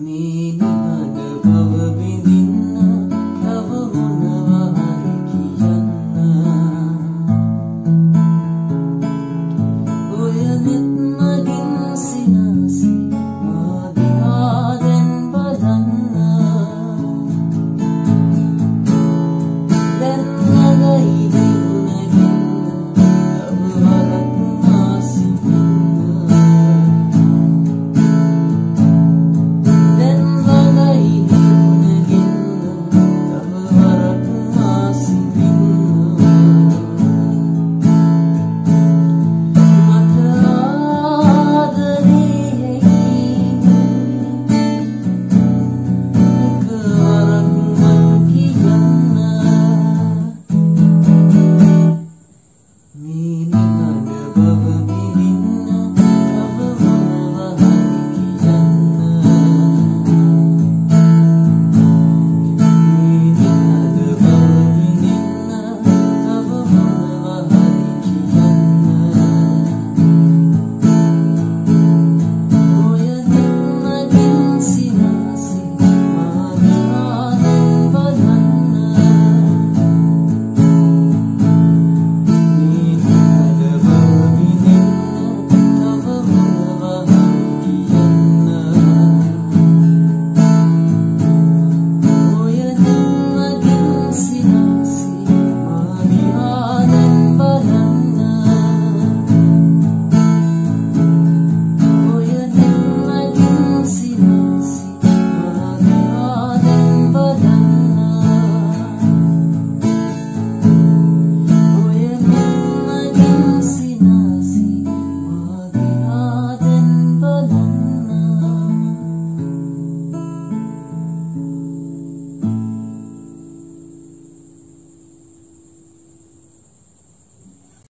me